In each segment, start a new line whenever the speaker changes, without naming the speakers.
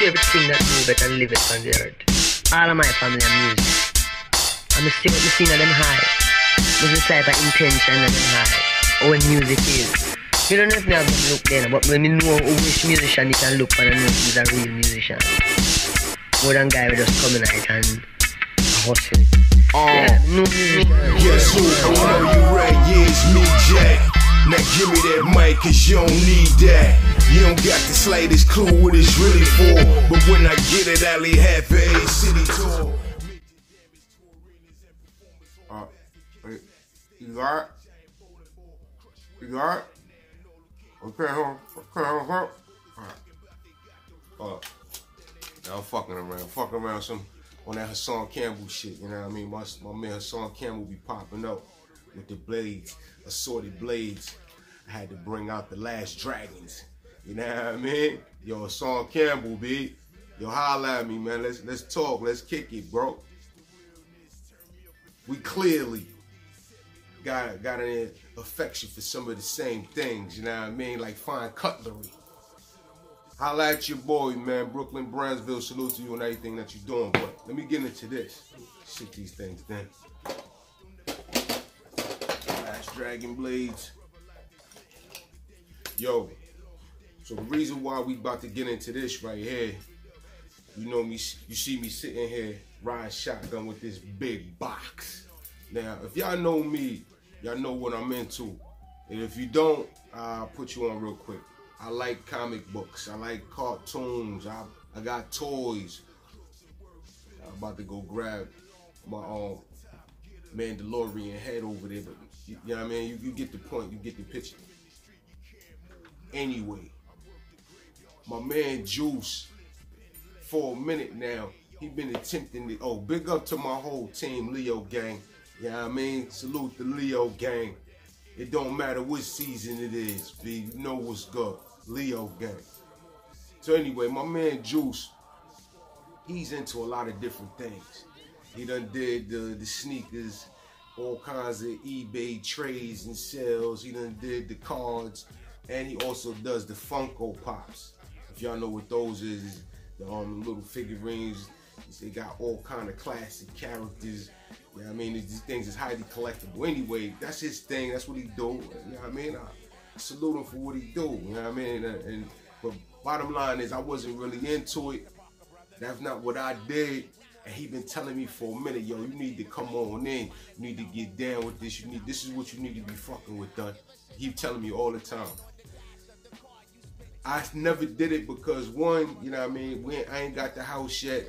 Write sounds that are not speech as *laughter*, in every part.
favorite thing that do better live it on the earth. All of my family are music. And I see what me see in them high. There's a type of intention in them high. Or when music is. You don't know if me have them look there, but when me know which musician you can look for and know he's a real musician. More than guy who just come in and hustle.
Oh.
Yeah, no musician.
Guess who? I know you right, yeah, it's me, Jack. Now give me that mic, cause you don't need that. You don't got the slightest clue what it's really for. But when I get it, I'll leave half a city tour.
Uh, you got it? You got it? Okay, hold on. Okay, hold on. On. Uh, now I'm fucking around. Fucking around some on that Hassan Campbell shit. You know what I mean? My, my man Hassan Campbell be popping up with the blades, assorted blades. I had to bring out the last dragons. You know what I mean? Yo, Hassan Campbell, B. Yo, holla at me, man. Let's let's talk. Let's kick it, bro. We clearly got got an affection for some of the same things. You know what I mean? Like fine cutlery. Holla at your boy, man. Brooklyn, Brownsville. Salute to you and everything that you're doing. But let me get into this. Shit these things then. Dragon Blades. Yo, so the reason why we about to get into this right here, you know me, you see me sitting here riding shotgun with this big box. Now, if y'all know me, y'all know what I'm into. And if you don't, I'll put you on real quick. I like comic books. I like cartoons. I, I got toys. I'm about to go grab my um, Mandalorian head over there, but you, you know what I mean? You, you get the point. You get the picture. Anyway, my man Juice, for a minute now, he been attempting to. Oh, big up to my whole team, Leo gang. You know what I mean, salute the Leo gang. It don't matter which season it is, B. You know what's good, Leo gang. So anyway, my man Juice, he's into a lot of different things. He done did the the sneakers, all kinds of eBay trades and sales. He done did the cards, and he also does the Funko Pops. If y'all know what those is, the um little figurines. They got all kind of classic characters. I mean? These things is highly collectible. Anyway, that's his thing. That's what he do. You know what I mean? I salute him for what he do. You know what I mean? And, and but bottom line is, I wasn't really into it. That's not what I did. And he been telling me for a minute, yo, you need to come on in. You need to get down with this. You need this is what you need to be fucking with, done. He telling me all the time. I never did it because one, you know what I mean, we I ain't got the house yet.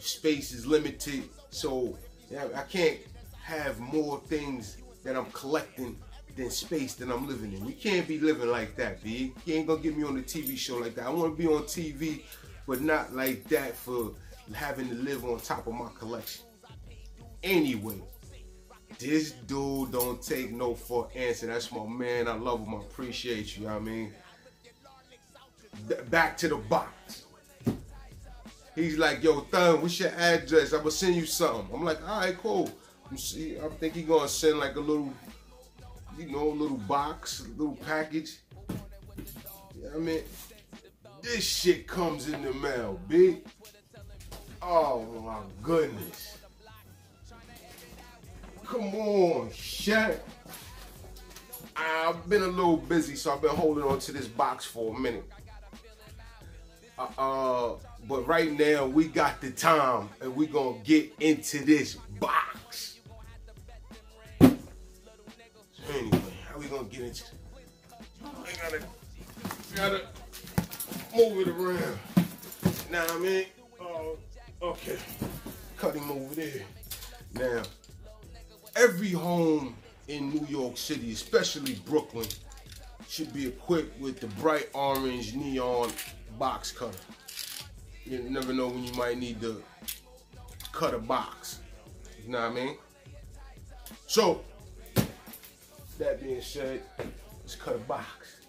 Space is limited. So yeah, I can't have more things that I'm collecting than space that I'm living in. You can't be living like that, B. You ain't gonna get me on the TV show like that. I wanna be on TV, but not like that for having to live on top of my collection. Anyway, this dude don't take no for answer. That's my man. I love him. I appreciate you. you know I mean, back to the box. He's like, yo, Thun, what's your address? I'm gonna send you something. I'm like, all right, cool. I'm see, I think he gonna send like a little, you know, little box, little package. You know I mean? This shit comes in the mail, big. Oh my goodness. Come on, Shaq. I've been a little busy, so I've been holding on to this box for a minute. Uh, uh, but right now we got the time, and we gonna get into this box. So anyway, how we gonna get into? I gotta, gotta move it around. Now I mean, oh, okay, cut him over there. Now, every home in New York City, especially Brooklyn, should be equipped with the bright orange neon box cutter. You never know when you might need to cut a box. You know what I mean? So, that being said, let's cut a box.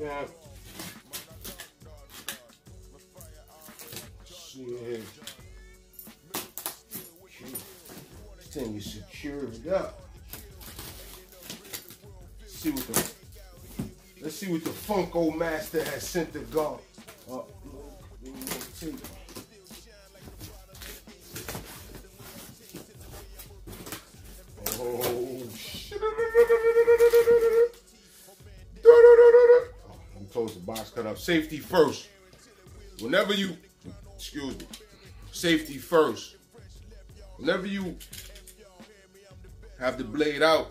Yeah. This thing is secured up. See what the Let's see what the Funko Master has sent to God. Uh, Oh, shit. *laughs* Close the box cut up. Safety first. Whenever you, excuse me, safety first. Whenever you have the blade out,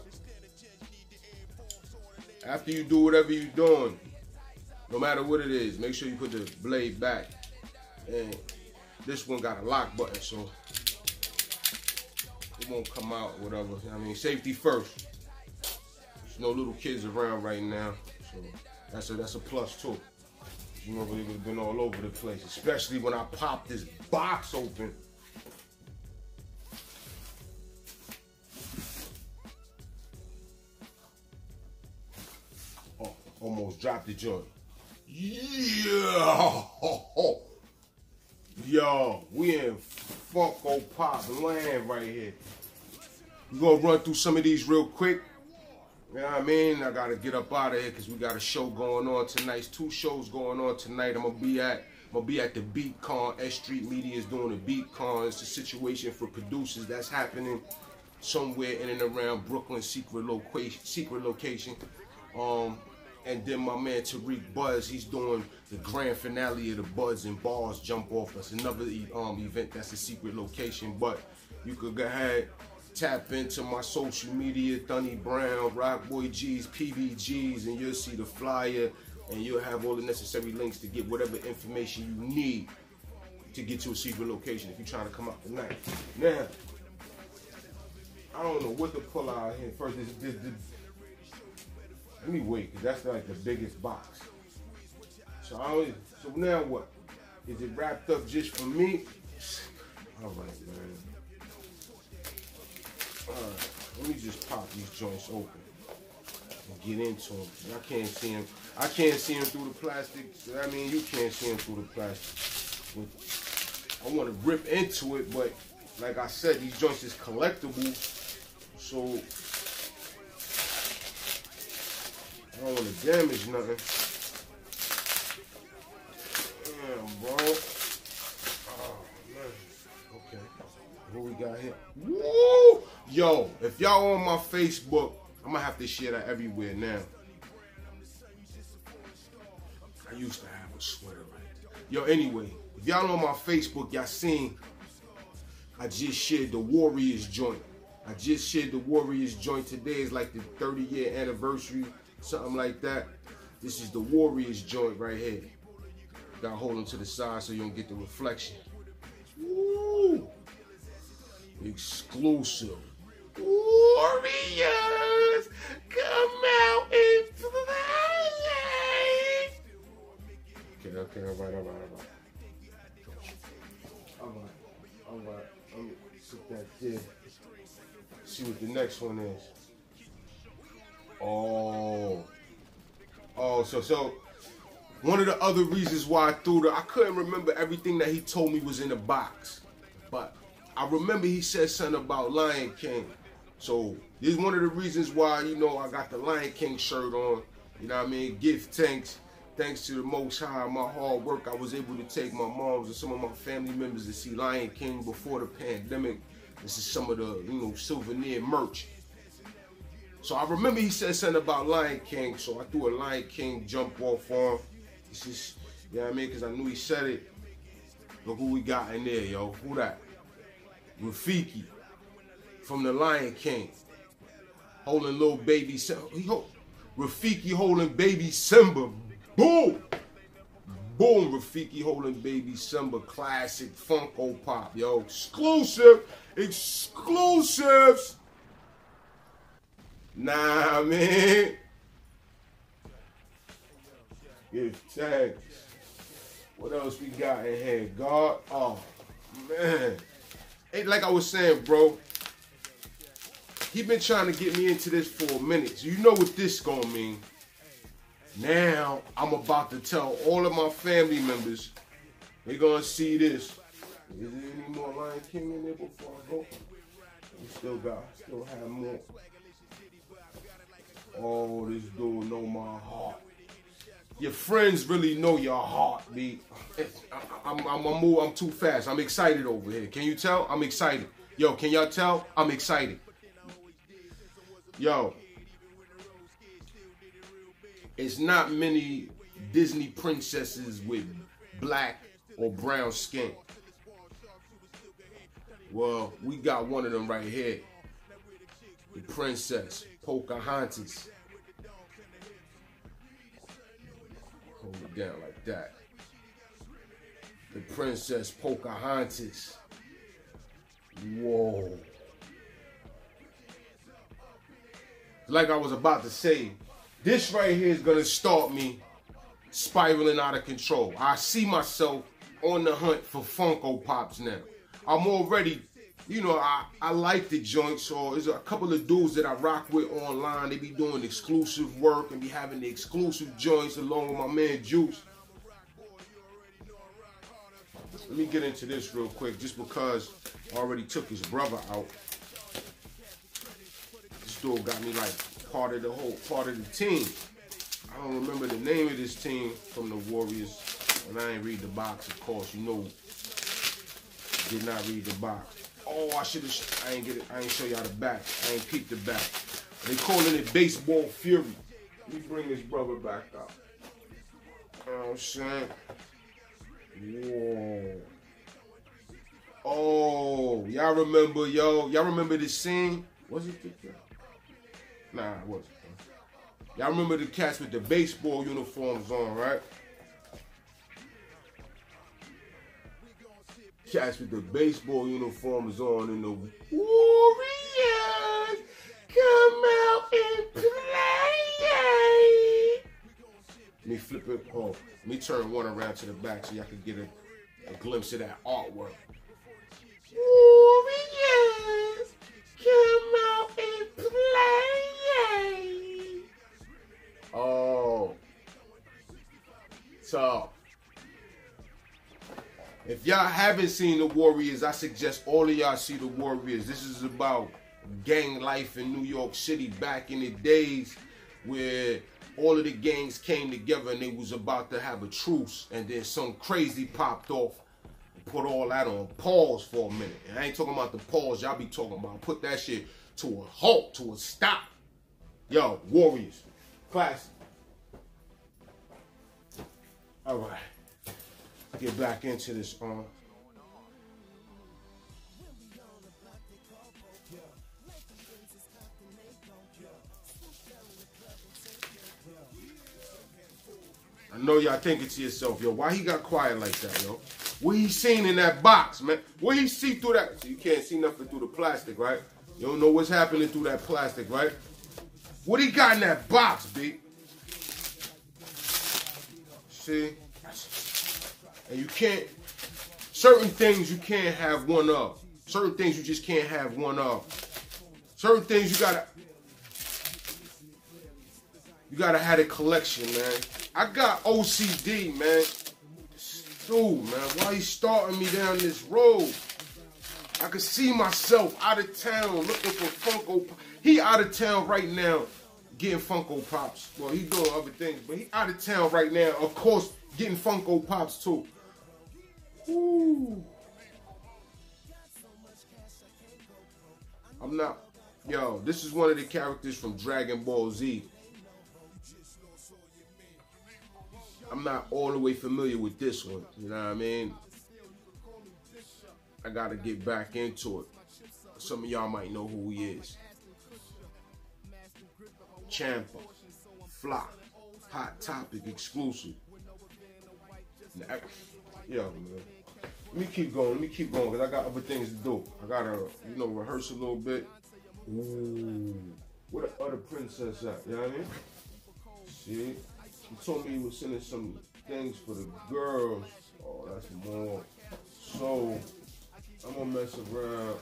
after you do whatever you're doing, no matter what it is, make sure you put the blade back. And this one got a lock button, so it won't come out, whatever. I mean, safety first. There's no little kids around right now, so that's a that's a plus too. You know, we would have been all over the place, especially when I popped this box open. Oh, almost dropped the joint. Yeah! *laughs* Yo, we in Funko Pop land right here. We gonna run through some of these real quick. You know what I mean? I gotta get up out of here because we got a show going on tonight. Two shows going on tonight. I'm gonna be at I'm gonna be at the BeatCon. S Street Media is doing the BeatCon. It's a situation for producers that's happening somewhere in and around Brooklyn, secret location. Secret location. Um, and then my man Tariq Buzz, he's doing the grand finale of the Buzz and Bars Jump Off. That's another um, event that's a secret location. But you could go ahead, tap into my social media, Thunny Brown, Rockboy G's, PBGs, and you'll see the flyer and you'll have all the necessary links to get whatever information you need to get to a secret location if you're trying to come out tonight. Now, I don't know what to pull out here first. This, this, this, let me wait, cause that's like the biggest box. So I don't, so now what? Is it wrapped up just for me? All right, man. All right, let me just pop these joints open and get into them. I can't see them. I can't see them through the plastic. I mean, you can't see them through the plastic. I want to rip into it, but like I said, these joints is collectible, so I don't want to damage nothing. Damn, bro. Oh, man. Okay. What we got here? Yo, if y'all on my Facebook, I'm gonna have to share that everywhere now. I used to have a sweater right Yo, anyway, if y'all on my Facebook, y'all seen I just shared the Warriors joint. I just shared the Warriors joint today. It's like the 30 year anniversary something like that. This is the Warriors joint right here. Gotta hold them to the side so you don't get the reflection. Woo! Exclusive. Warriors! Come out into the light! Okay, okay, all right, all right, all right. All right, all right. Let me put that there. See what the next one is. Oh. Oh, so so one of the other reasons why I threw the I couldn't remember everything that he told me was in the box. But I remember he said something about Lion King. So this is one of the reasons why, you know, I got the Lion King shirt on. You know what I mean? Give thanks. Thanks to the Most High, my hard work, I was able to take my moms and some of my family members to see Lion King before the pandemic. This is some of the, you know, souvenir merch so I remember he said something about Lion King, so I threw a Lion King jump off on. This is, you know what I mean? Because I knew he said it. Look who we got in there, yo. Who that? Rafiki from the Lion King. Holding little baby Simba. Rafiki holding baby Simba. Boom! Boom, Rafiki holding baby Simba. Classic Funko Pop, yo. Exclusive. Exclusives. Nah, man. Give thanks. What else we got in here? God, oh man. Hey, like I was saying, bro. He been trying to get me into this for a minute. So you know what this gonna mean. Now I'm about to tell all of my family members they gonna see this. Is there any more Lion King in there before I go? We still got, still have more. Oh, this dude know my heart. your friends really know your heart, B. I'm, I'm, I'm, move, I'm too fast. I'm excited over here. Can you tell? I'm excited. Yo, can y'all tell? I'm excited. Yo, it's not many Disney princesses with black or brown skin. Well, we got one of them right here. The princess, Pocahontas. Hold it down like that. The princess Pocahontas. Whoa. Like I was about to say, this right here is gonna start me spiraling out of control. I see myself on the hunt for Funko Pops now. I'm already, you know, I, I like the joints. So there's a couple of dudes that I rock with online. They be doing exclusive work and be having the exclusive joints along with my man Juice. Let me get into this real quick, just because I already took his brother out. Dude got me like part of the whole part of the team. I don't remember the name of this team from the Warriors. And I ain't read the box, of course. You know, did not read the box. Oh, I should have. I ain't get it. I ain't show y'all the back. I ain't peep the back. They calling it baseball fury. Let me bring this brother back up. You know what I'm saying? Whoa. Oh, y'all remember, yo? Y'all remember this scene? Was it the Nah, it wasn't. Y'all remember the cats with the baseball uniforms on, right? Cats with the baseball uniforms on and the Warriors come out and play. Let me flip it. Oh, let me turn one around to the back so y'all can get a, a glimpse of that artwork. So, if y'all haven't seen the Warriors, I suggest all of y'all see the Warriors. This is about gang life in New York City back in the days where all of the gangs came together and they was about to have a truce and then some crazy popped off and put all that on pause for a minute. And I ain't talking about the pause y'all be talking about. Put that shit to a halt, to a stop. Yo, Warriors. Classic. All right. Get back into this. Um, I know y'all thinking to yourself, yo, why he got quiet like that, yo? What he seen in that box, man? What he see through that? So you can't see nothing through the plastic, right? You don't know what's happening through that plastic, right? What he got in that box, B? And you can't, certain things you can't have one of. Certain things you just can't have one of. Certain things you gotta, you gotta have a collection, man. I got OCD, man. Dude, man, why you starting me down this road? I can see myself out of town looking for Funko. He out of town right now getting Funko Pops. Well, he doing other things, but he out of town right now. Of course, getting Funko Pops too. Woo. I'm not. Yo, this is one of the characters from Dragon Ball Z. I'm not all the way familiar with this one. You know what I mean? I gotta get back into it. Some of y'all might know who he is. Champa, Flock, Hot Topic exclusive. Yo, man. Let me keep going. Let me keep going because I got other things to do. I gotta, you know, rehearse a little bit. Ooh. Where the other princess at? You know what I mean? See? He told me he was sending some things for the girls. Oh, that's more. So, I'm gonna mess around.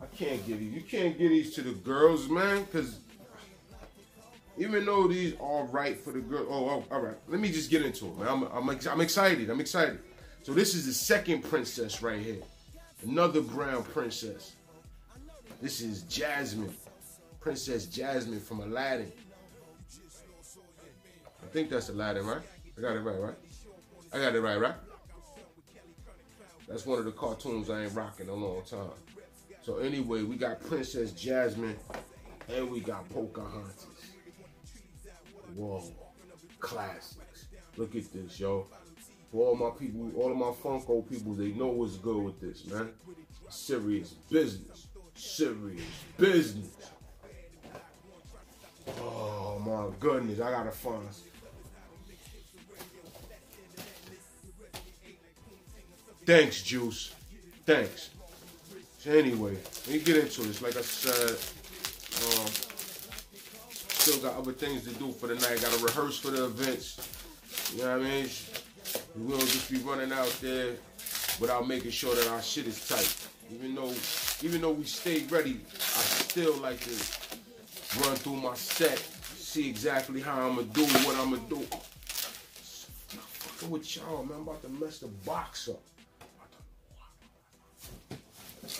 I can't get these. You can't get these to the girls, man, because even though these are right for the girl. Oh, oh, all right. Let me just get into it. I'm, I'm, I'm excited. I'm excited. So this is the second princess right here. Another brown princess. This is Jasmine. Princess Jasmine from Aladdin. I think that's Aladdin, right? I got it right, right? I got it right, right? That's one of the cartoons I ain't rocking a long time. So anyway, we got Princess Jasmine and we got Pocahontas. Whoa, classics. Look at this, yo. For all my people, all of my Funko people, they know what's good with this, man. Serious business. Serious business. Oh my goodness, I gotta find. Thanks, Juice. Thanks. Anyway, let me get into this. Like I said, um, still got other things to do for the night. Got to rehearse for the events. You know what I mean? We don't just be running out there without making sure that our shit is tight. Even though, even though we stay ready, I still like to run through my set, see exactly how I'm gonna do what I'm gonna do. Fucking with y'all, man. I'm about to mess the box up. Let's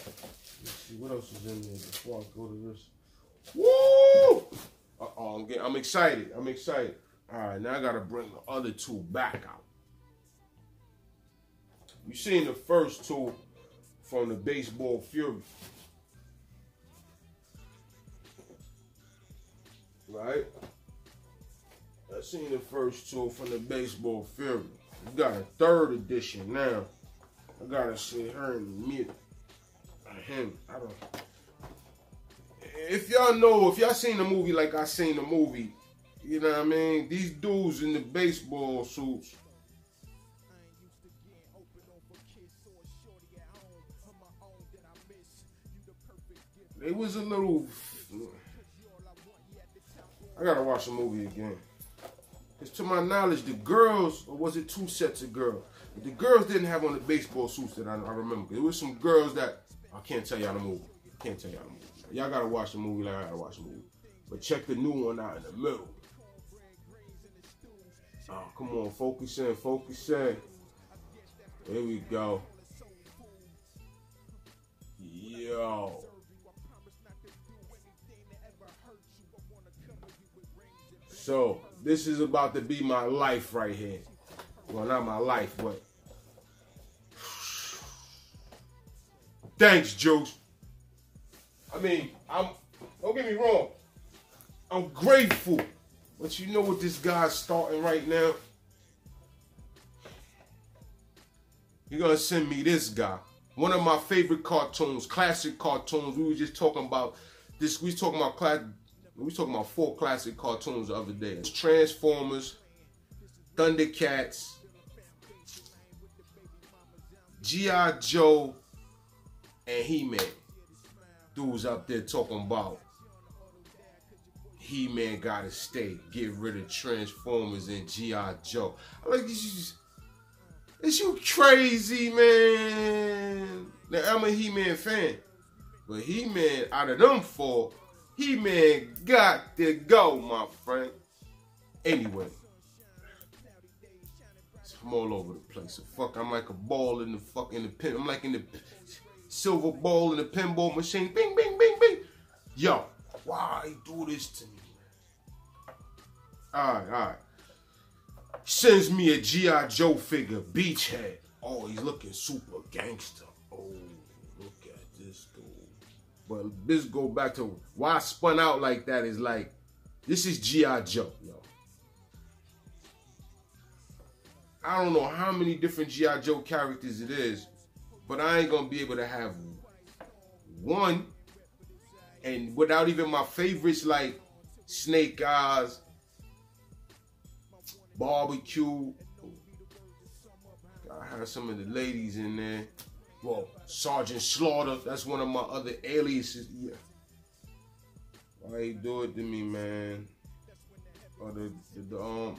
see what else is in there before I go to this. Woo! Uh oh, I'm getting, I'm excited. I'm excited. All right, now I gotta bring the other two back out. You seen the first two from the baseball fury. Right? I seen the first two from the baseball fury. We got a third edition now. I gotta see her in the middle. Him. I don't if y'all know, if y'all seen the movie like I seen the movie, you know what I mean? These dudes in the baseball suits. They was a little. I gotta watch the movie again. Because to my knowledge, the girls, or was it two sets of girls? The girls didn't have on the baseball suits that I, I remember. There was some girls that I can't tell y'all the movie. I can't tell y'all the movie. Y'all gotta watch the movie like I gotta watch the movie. But check the new one out in the middle. Oh, come on, focus in, focus in. There we go. Yo. So, this is about to be my life right here. Well, not my life, but. *sighs* Thanks, Juice. I mean, I'm. Don't get me wrong. I'm grateful, but you know what this guy's starting right now. You're gonna send me this guy. One of my favorite cartoons, classic cartoons. We were just talking about this. We talking about class. We talking about four classic cartoons the other day. It's Transformers, Thundercats, G.I. Joe, and He-Man. Dudes up there talking about He-Man gotta stay. Get rid of Transformers and G.I. Joe. I like this. Is you crazy, man? Now I'm a He-Man fan. But He-Man, out of them four, He-Man got to go, my friend. Anyway. I'm all over the place. So fuck, I'm like a ball in the fucking pin. I'm like in the silver ball in the pinball machine. Bing, bing, bing, bing. Yo, why do this to me? All right, all right. Sends me a G.I. Joe figure, Beachhead. Oh, he's looking super gangster. Oh, look at this dude. But this go back to why I spun out like that is like, this is G.I. Joe, yo. I don't know how many different G.I. Joe characters it is, but I ain't gonna be able to have one. And without even my favorites like Snake Eyes, Barbecue. I have some of the ladies in there. Well, Sergeant Slaughter, that's one of my other aliases. Yeah. Why you do it to me, man? Or the, the, the um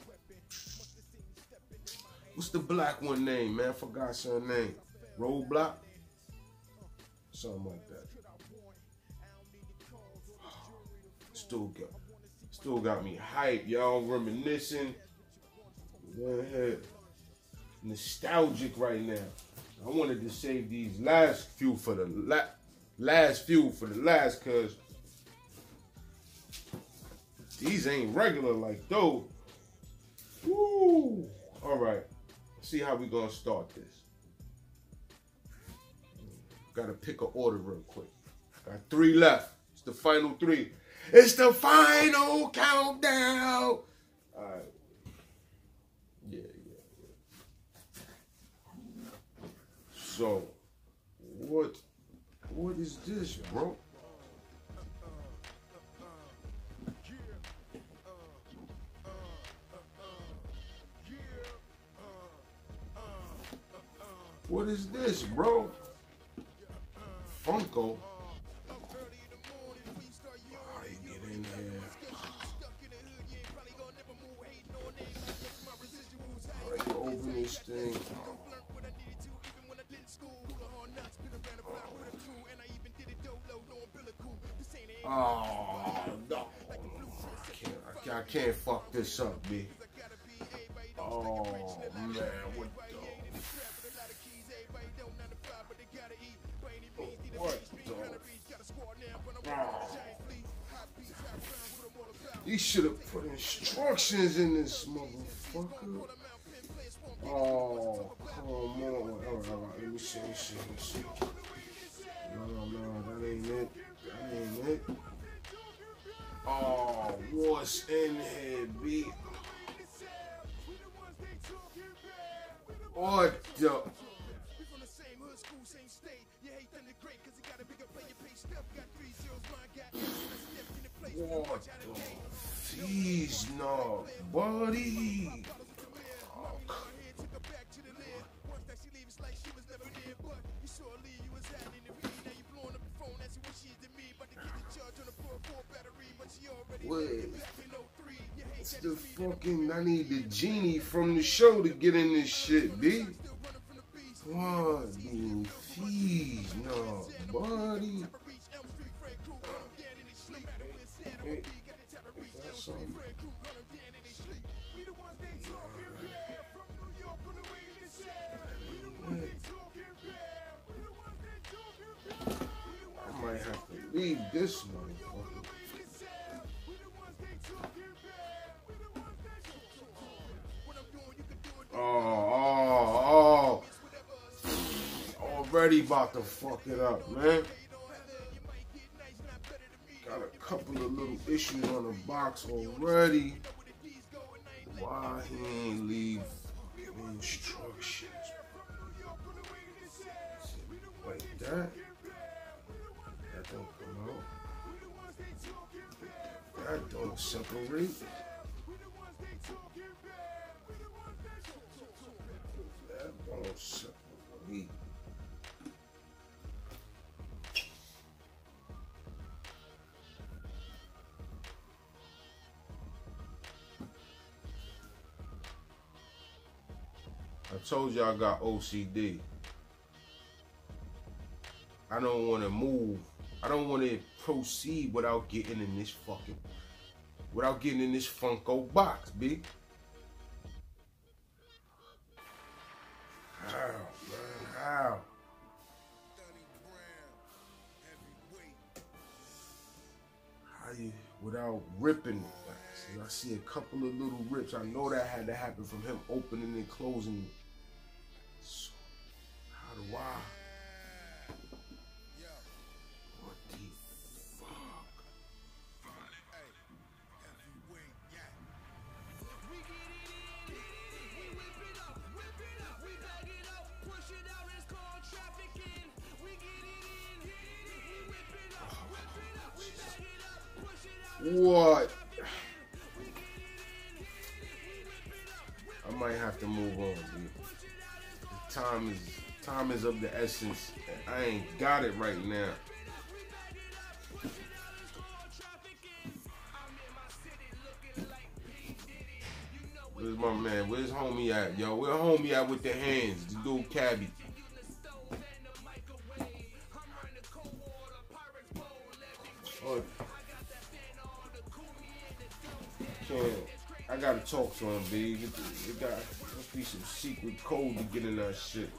What's the black one name, man? I forgot her name. Roadblock? Something like that. *sighs* Still got still got me hype, y'all reminiscing. Nostalgic right now. I wanted to save these last few for the la- last few for the last cause these ain't regular like those. Woo! All right. See how we gonna start this. Gotta pick an order real quick. Got three left. It's the final three. It's the final countdown. All right. Yeah. So, what, what is this, bro? What is this, bro? Funko. Oh, I get in here. Open this thing. Oh, no. I can't, I can't, fuck this up, B. Oh, man, What You should have put instructions in this motherfucker. Oh, come on. All right, all right. Let me see, let me see, let me see. No, no, that ain't it. That ain't it. Oh, what's in here, B? What the? What the? Jeez, no, buddy. Wait. It's the fucking. I need the genie from the show to get in this shit, B. What? Jeez, no, this motherfucker. Oh, oh, oh. Already about to fuck it up, man. Got a couple of little issues on the box already. I told you I got OCD. I don't want to move. I don't want to proceed without getting in this fucking, without getting in this Funko box, B. How, man? How? How you, without ripping it? I see a couple of little rips. I know that had to happen from him opening and closing it. How of the essence. I ain't got it right now. Where's my man? Where's homie at, yo? Where homie at with the hands? The dude cabbie. Oh, can't. I gotta talk to him, B. It, it got must be some secret code to get in that shit.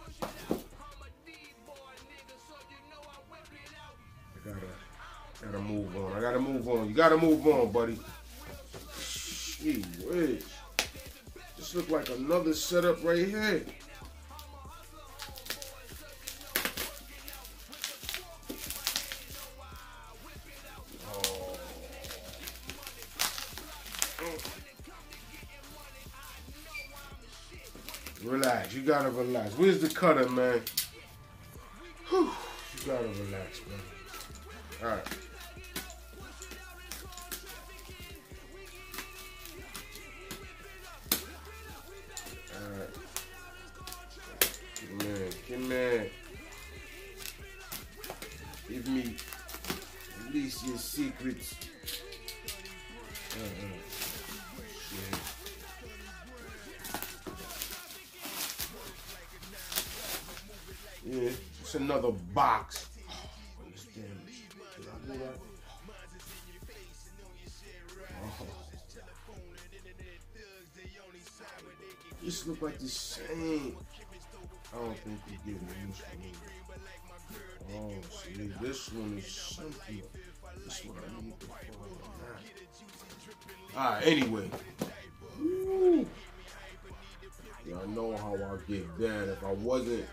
Gotta move on, buddy. Gee whiz. This look like another setup right here. Oh. Relax. You gotta relax. Where's the cutter, man? Whew. You gotta relax, man. All right. Man. Give me at least your secrets. Uh-uh. Shit. Yeah, it's another box. Oh. This look like the same. I don't think you're getting this one. Oh, see, this one is something. This one I need to find. Alright, anyway. Y'all know how I get down. If I wasn't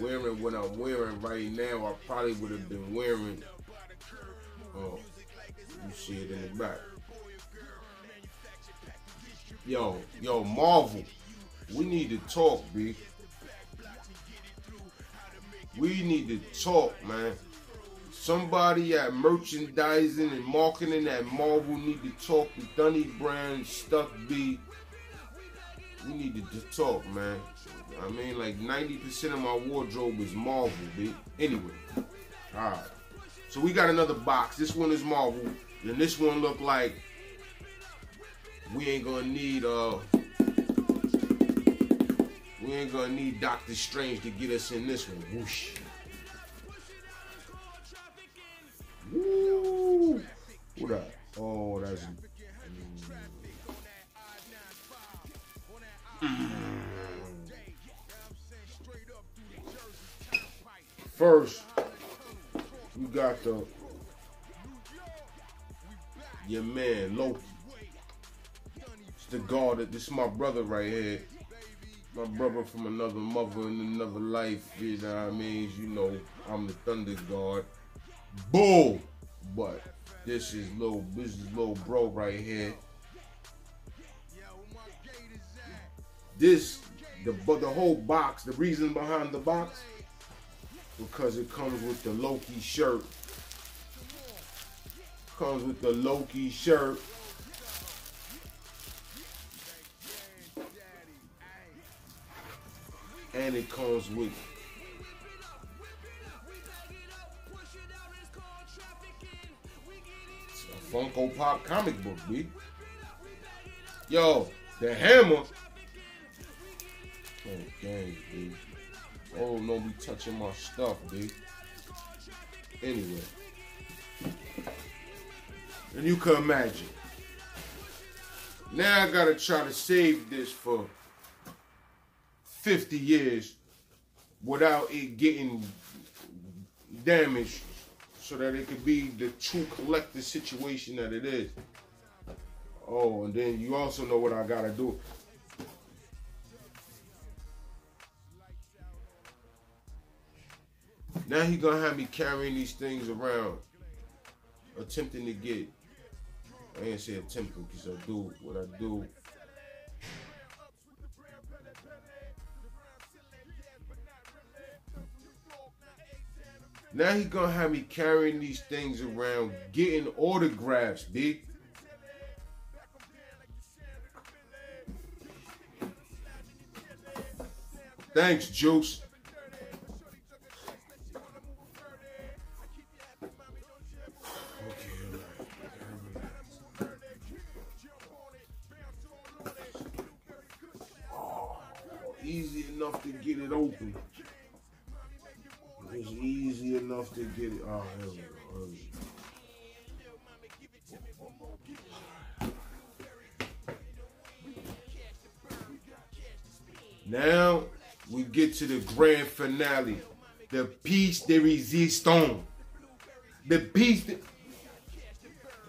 wearing what I'm wearing right now, I probably would have been wearing. Oh, you see it in the back. Yo, yo, Marvel, we need to talk, B. We need to talk, man. Somebody at merchandising and marketing at Marvel need to talk to Thunny Brown, Stuck B. We need to, to talk, man. I mean, like 90% of my wardrobe is Marvel, B. Anyway, all right. So we got another box. This one is Marvel, and this one look like we ain't gonna need uh we ain't gonna need Doctor Strange to get us in this one. Whoosh. Woo. What that? Oh, that's. First, you got the your man Loki. It's the that this is my brother right here. My brother from another mother in another life. You know what I mean? You know, I'm the thunder god. Bull. But this is little this is little bro right here. This the but the whole box, the reason behind the box, because it comes with the Loki shirt. Comes with the Loki shirt. And it comes with a Funko Pop comic book, B. Yo, the hammer. Oh, gang, B. Oh, no, be touching my stuff, B. Anyway. And you can imagine. Now I gotta try to save this for 50 years without it getting damaged so that it could be the true collector situation that it is. Oh, and then you also know what I gotta do. Now he gonna have me carrying these things around, attempting to get. I ain't say attempting because I do what I do. Now he gonna have me carrying these things around, getting autographs, big. Thanks, Juice. To the grand finale. The piece de resistance. The piece. De...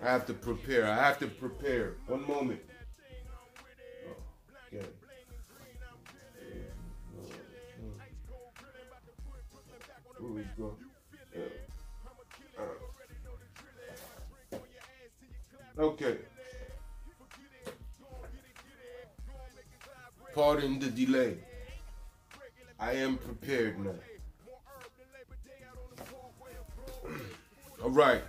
I have to prepare. I have to prepare. One moment. Oh. Uh. Okay. Pardon the delay. I am prepared now. *clears throat* All right.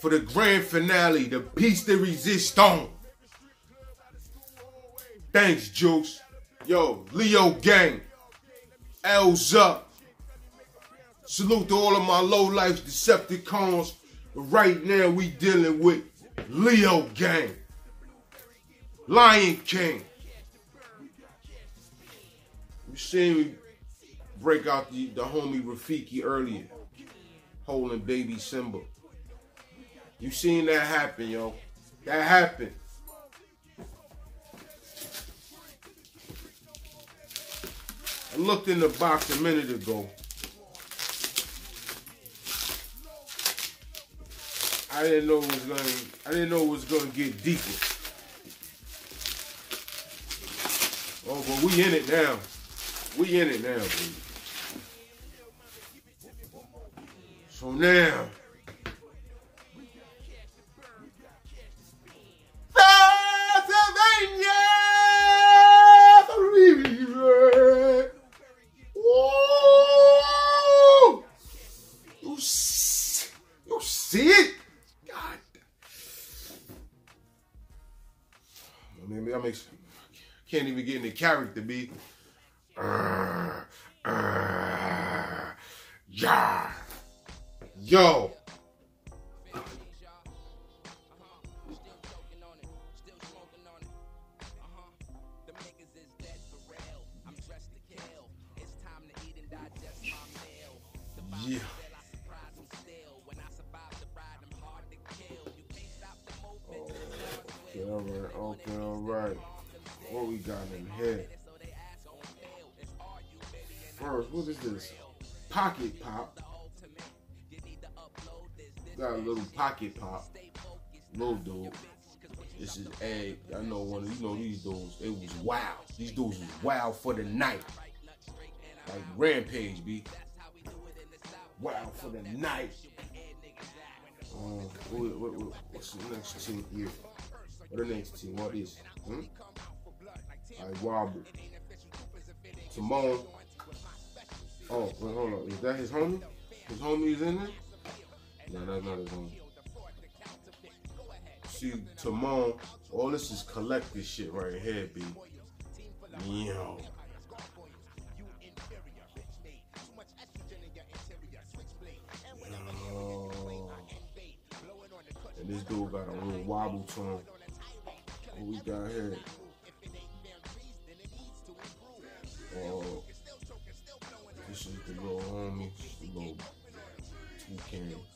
For the grand finale, the piece de resistance. Thanks, Juice. Yo, Leo Gang. L's up. Salute to all of my low life Decepticons. Right now we dealing with Leo Gang. Lion King. You seen me break out the, the homie Rafiki earlier, holding baby Simba. You seen that happen, yo. That happened. I looked in the box a minute ago. I didn't know it was gonna I didn't know it was gonna get deeper. Oh, but we in it now. We in it now, baby. So now Pennsylvania! You, s- you see it? God. Maybe that makes can't even get in the character, B. for the night. Like Rampage, B. Wild for the night. Um, what, what, what, what's the next team here? What the next team? What is? Hmm? I wobble. Timon. Oh, wait, hold on. Is that his homie? His homie is in there? No, that's not his homie. See, Timon, all this is collected shit right here, B. Yo. Yo. And this dude got a little wobble to him. What we got here? Oh, this is the little homie, the little toucan.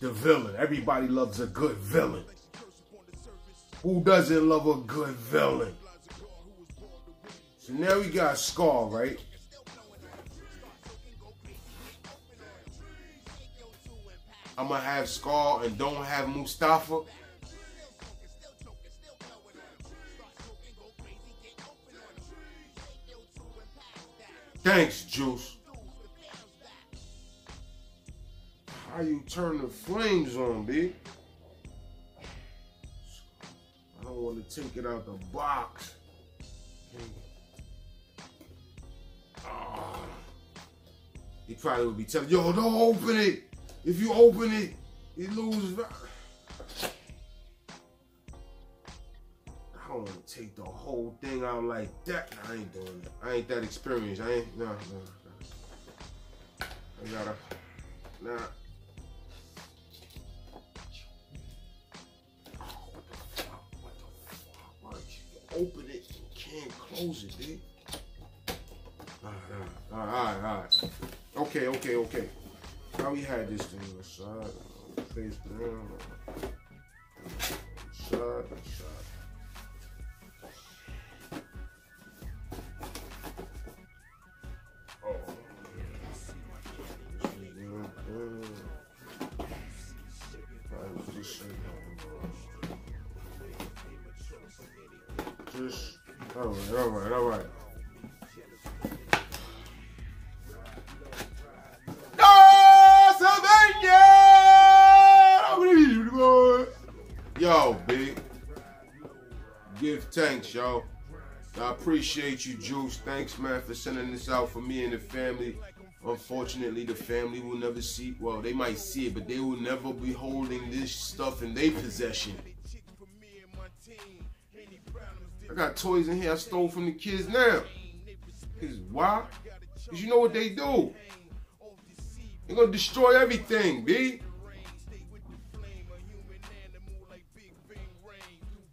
The villain. Everybody loves a good villain. Who doesn't love a good villain? So now we got Scar, right? I'm gonna have Scar and don't have Mufasa. Thanks, Juice. How you turn the flames on, B? I don't want to take it out the box. Ah. He probably would be telling, yo, don't open it. If you open it, you lose. I don't want to take the whole thing out like that. I ain't doing that. I ain't that experienced. I ain't no no. no. I gotta nah. Open it, can't close it, dude. All right, all right, all right, all right. Okay, okay, okay. Now we had this thing on the side, face down, side, side. Thanks, yo. I appreciate you, Juice. Thanks, man, for sending this out for me and the family. Unfortunately, the family will never see. Well, they might see it, but they will never be holding this stuff in their possession. I got toys in here I stole from the kids now. Cause why? Cause you know what they do. They're gonna destroy everything, B.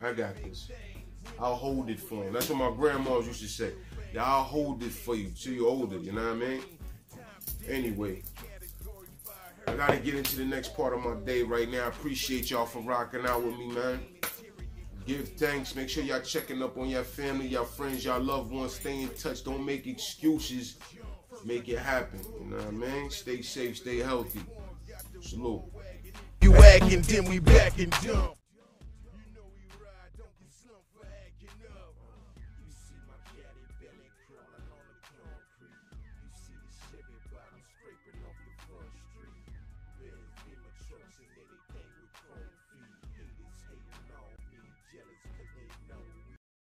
I got this. I'll hold it for him. That's what my grandmas used to say. Yeah, I'll hold it for you till you're older, you know what I mean? Anyway, I gotta get into the next part of my day right now. I appreciate y'all for rocking out with me, man. Give thanks. Make sure y'all checking up on your family, your friends, your loved ones. Stay in touch. Don't make excuses. Make it happen. You know what I mean? Stay safe, stay healthy. Salute.
You acting, then we back and jump.